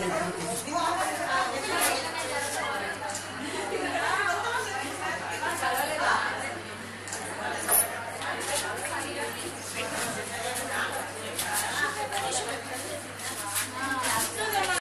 すみません。